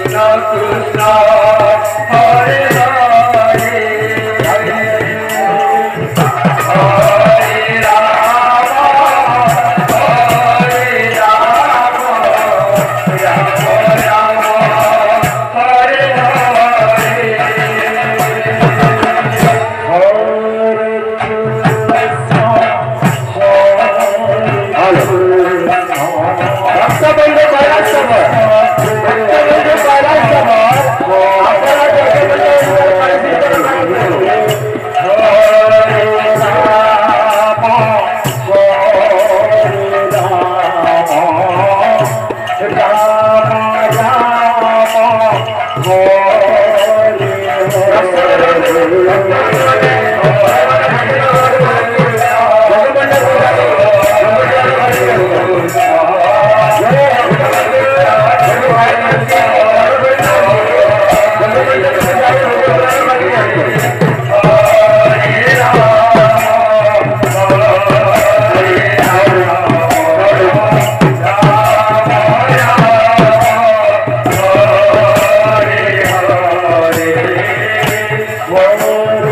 Krishna Krishna quero.